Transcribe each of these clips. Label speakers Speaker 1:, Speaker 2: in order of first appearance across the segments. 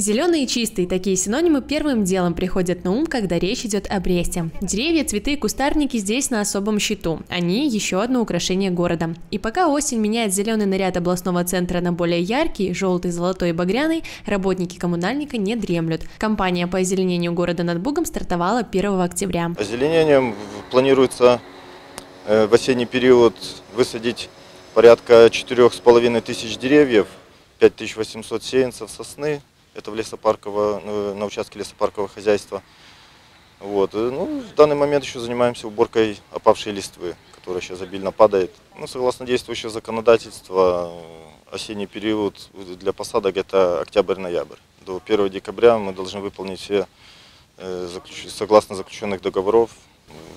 Speaker 1: Зеленый и чистый – такие синонимы первым делом приходят на ум, когда речь идет о Бресте. Деревья, цветы и кустарники здесь на особом счету. Они – еще одно украшение города. И пока осень меняет зеленый наряд областного центра на более яркий – желтый, золотой и багряный, работники коммунальника не дремлют. Кампания по озеленению города над Бугом стартовала 1 октября.
Speaker 2: Озеленением планируется э, в осенний период высадить порядка 4,5 тысяч деревьев, 5800 сеянцев сосны, это в лесопарково, ну, на участке лесопаркового хозяйства. Вот. Ну, в данный момент еще занимаемся уборкой опавшей листвы, которая сейчас обильно падает. Ну, согласно действующего законодательства, осенний период для посадок это октябрь-ноябрь. До 1 декабря мы должны выполнить все, э, согласно заключенных договоров,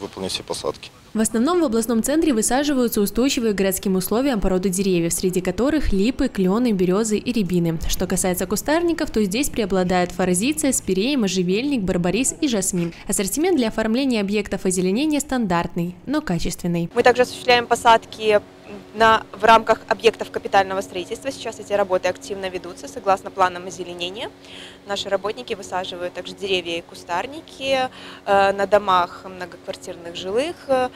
Speaker 2: выполнить все посадки.
Speaker 1: В основном в областном центре высаживаются устойчивые к городским условиям породы деревьев, среди которых липы, клены, березы и рябины. Что касается кустарников, то здесь преобладают форзиция, спирей, можжевельник, барбарис и жасмин. Ассортимент для оформления объектов озеленения стандартный, но качественный.
Speaker 3: Мы также осуществляем посадки на, в рамках объектов капитального строительства. Сейчас эти работы активно ведутся согласно планам озеленения. Наши работники высаживают также деревья и кустарники э, на домах многоквартирных жилых, э,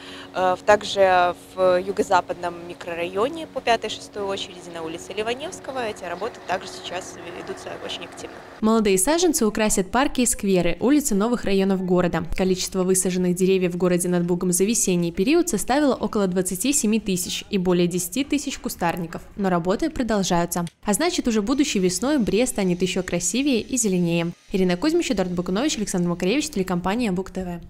Speaker 3: также в юго-западном микрорайоне по 5-6 очереди на улице Ливаневского. Эти работы также сейчас ведутся очень активно.
Speaker 1: Молодые саженцы украсят парки и скверы, улицы новых районов города. Количество высаженных деревьев в городе над Бугом за весенний период составило около 27 тысяч и более 10 тысяч кустарников, но работы продолжаются. А значит, уже будущей весной Брест станет еще красивее и зеленее. Ирина Кузьмич, Эдуард Бакунович, Александр Макаревич, телекомпания Бук ТВ.